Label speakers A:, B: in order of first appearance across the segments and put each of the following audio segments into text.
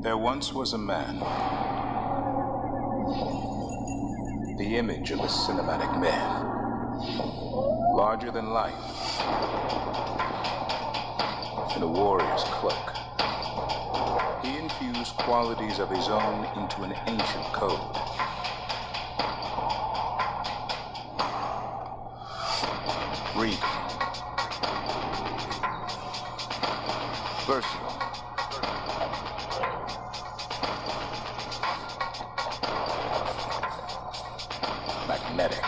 A: There once was a man. The image of a cinematic myth. Larger than life. In a warrior's cloak. He infused qualities of his own into an ancient code. Regal. Versatile. Magnetic.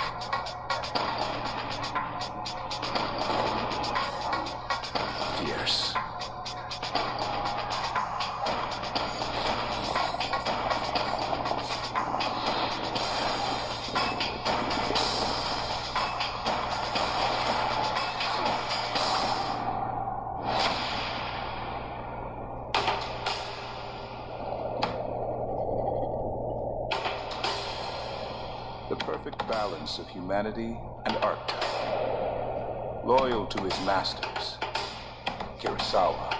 A: Fierce. Perfect balance of humanity and archetype. Loyal to his masters, Kurosawa,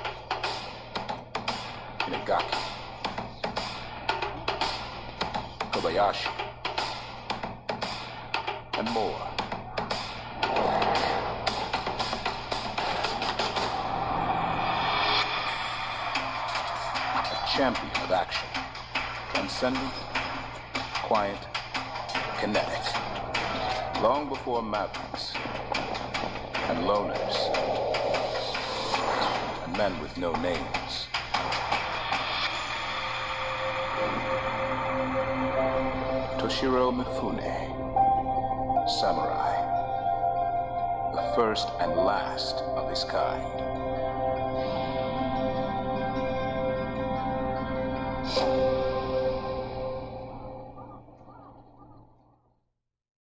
A: Inagaki, Kobayashi, and more. A champion of action, transcendent, quiet, kinetic. Long before mavericks and loners and men with no names. Toshiro Mifune, samurai, the first and last of his kind.